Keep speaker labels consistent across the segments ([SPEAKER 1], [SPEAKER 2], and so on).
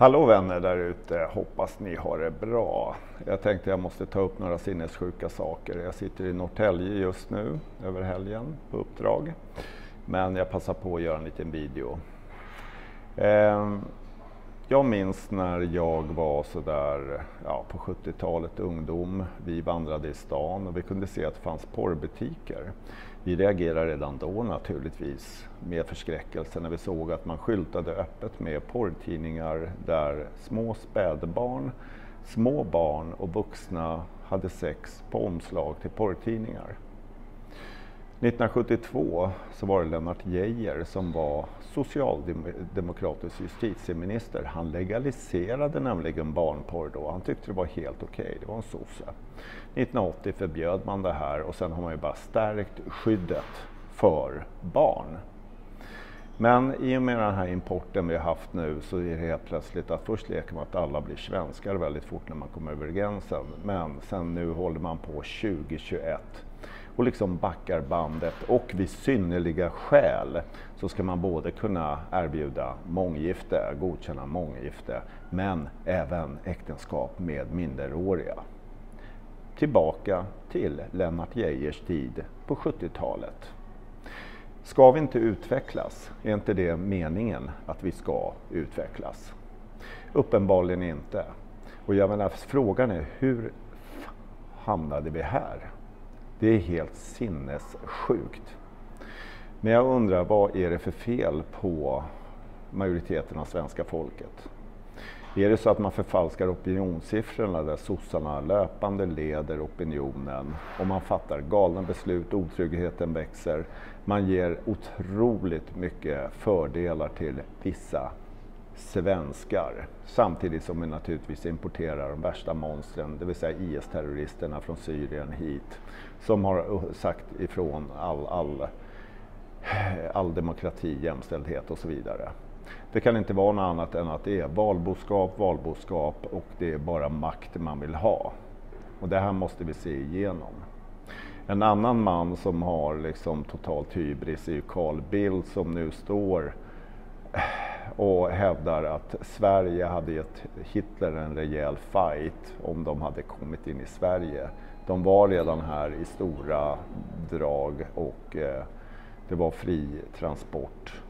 [SPEAKER 1] Hallå vänner där ute, hoppas ni har det bra. Jag tänkte jag måste ta upp några sinnessjuka saker. Jag sitter i Norrtälje just nu, över helgen, på uppdrag. Men jag passar på att göra en liten video. Ehm, jag minns när jag var sådär ja, på 70-talet, ungdom. Vi vandrade i stan och vi kunde se att det fanns porrbutiker. Vi reagerade redan då naturligtvis med förskräckelse när vi såg att man skyltade öppet med porrtidningar där små spädbarn, små barn och vuxna hade sex på omslag till porrtidningar. 1972 så var det Lennart Geijer som var socialdemokratisk justitieminister. Han legaliserade nämligen barnporr då. Han tyckte det var helt okej, okay. det var en sosse. 1980 förbjöd man det här och sen har man ju bara stärkt skyddet för barn. Men i och med den här importen vi har haft nu så är det helt plötsligt att först leker man att alla blir svenskar väldigt fort när man kommer över gränsen. Men sen nu håller man på 2021 och liksom backar bandet och vid synnerliga skäl så ska man både kunna erbjuda månggifte, godkänna månggifte, men även äktenskap med minderåriga. Tillbaka till Lennart Geijers tid på 70-talet. Ska vi inte utvecklas? Är inte det meningen att vi ska utvecklas? Uppenbarligen inte. Och jag menar, frågan är hur hamnade vi här? Det är helt sinnessjukt. Men jag undrar, vad är det för fel på majoriteten av svenska folket? Är det så att man förfalskar opinionssiffrorna där sossarna löpande leder opinionen och man fattar galna beslut, otryggheten växer, man ger otroligt mycket fördelar till vissa svenskar samtidigt som vi naturligtvis importerar de värsta monstren, det vill säga IS-terroristerna från Syrien hit som har sagt ifrån all, all, all demokrati, jämställdhet och så vidare. Det kan inte vara något annat än att det är valboskap, valboskap och det är bara makt man vill ha. Och det här måste vi se igenom. En annan man som har liksom totalt hybris är ju Carl Bildt som nu står och hävdar att Sverige hade gett Hitler en rejäl fight om de hade kommit in i Sverige. De var redan här i stora drag och eh, det var fri transport.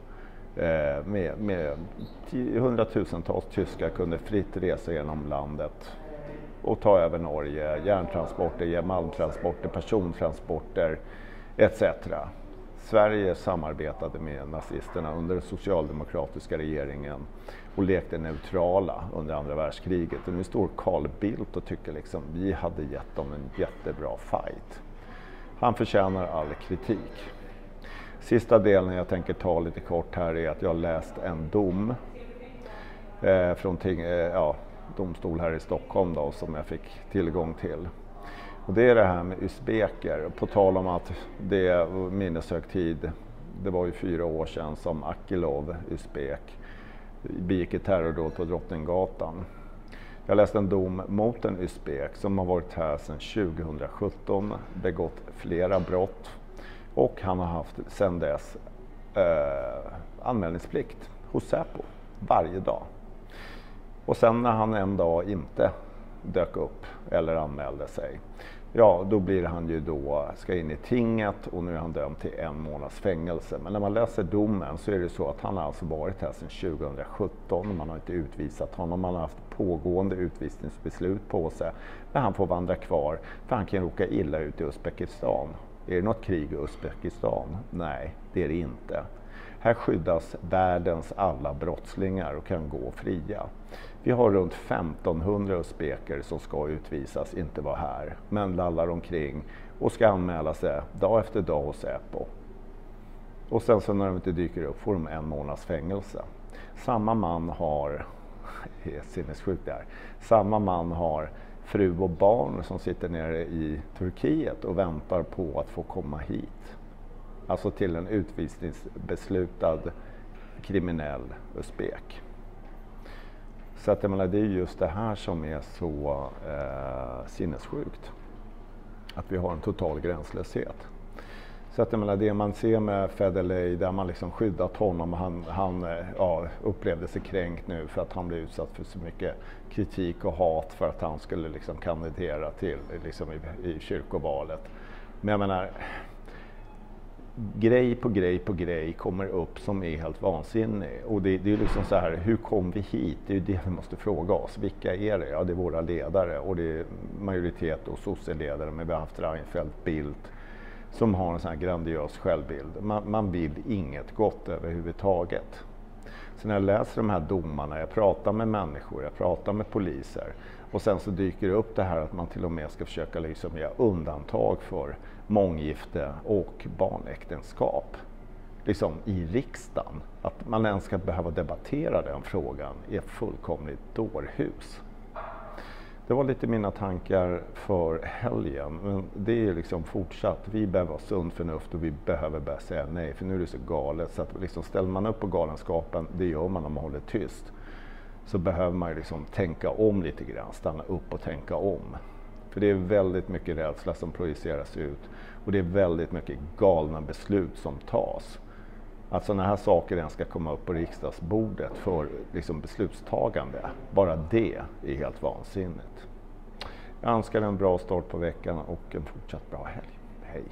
[SPEAKER 1] Eh, med, med hundratusentals tyskar kunde fritt resa genom landet och ta över Norge. Järntransporter, malmtransporter, persontransporter etc. Sverige samarbetade med nazisterna under den socialdemokratiska regeringen och lekte neutrala under andra världskriget. Och nu står Carl Bildt och tycker liksom vi hade gett dem en jättebra fight. Han förtjänar all kritik. Sista delen jag tänker ta lite kort här är att jag har läst en dom eh, från ting, eh, ja, domstol här i Stockholm då, som jag fick tillgång till. Och det är det här med usbeker, på tal om att det är minneshögtid, det var ju fyra år sedan som Akilov, usbek, begick ett terrordåd på Drottninggatan. Jag läste en dom mot en usbek som har varit här sedan 2017, begått flera brott och han har haft sedan dess eh, anmälningsplikt hos Säpo varje dag. Och sen när han en dag inte dök upp eller anmälde sig, ja då blir han ju då, ska in i tinget och nu är han dömd till en månads fängelse. Men när man läser domen så är det så att han har alltså varit här sedan 2017, man har inte utvisat honom, man har haft pågående utvisningsbeslut på sig. Men han får vandra kvar för han kan råka illa ut i Uzbekistan. Är det något krig i Uzbekistan? Nej, det är det inte. Här skyddas världens alla brottslingar och kan gå fria. Vi har runt 1500 usbeker som ska utvisas, inte vara här, men lallar omkring och ska anmäla sig dag efter dag hos Säpo. Och sen så när de inte dyker upp får de en månads fängelse. Samma man har, det är sinnessjukt det här, samma man har fru och barn som sitter nere i Turkiet och väntar på att få komma hit. Alltså till en utvisningsbeslutad kriminell usbek. Så att jag menar, det är just det här som är så eh, sinnessjukt. Att vi har en total gränslöshet. Så att jag menar, det man ser med Federley, där man liksom skyddat honom, han, han eh, ja, upplevde sig kränkt nu för att han blev utsatt för så mycket kritik och hat för att han skulle liksom kandidera till liksom i, i kyrkovalet. Men jag menar, grej på grej på grej kommer upp som är helt vansinnig. Och det, det är liksom så här, hur kom vi hit? Det är ju det vi måste fråga oss. Vilka är det? Ja, det är våra ledare och det är majoritet och sosseledare, men vi har haft Reinfeldt, Bildt, som har en sån här grandios självbild. Man, man vill inget gott överhuvudtaget. Så när jag läser de här domarna, jag pratar med människor, jag pratar med poliser och sen så dyker det upp det här att man till och med ska försöka liksom göra undantag för månggifte och barnäktenskap liksom i riksdagen. Att man ens ska behöva debattera den frågan är fullkomligt dårhus. Det var lite mina tankar för helgen. Men det är liksom fortsatt. Vi behöver ha sunt förnuft och vi behöver börja säga nej. För nu är det så galet. Så att liksom ställer man upp på galenskapen, det gör man om man håller tyst. Så behöver man ju liksom tänka om lite grann. Stanna upp och tänka om. För det är väldigt mycket rädsla som projiceras ut. Och det är väldigt mycket galna beslut som tas. Att sådana här saker ens ska komma upp på riksdagsbordet för liksom beslutstagande, bara det är helt vansinnigt. Jag önskar en bra start på veckan och en fortsatt bra helg. Hej!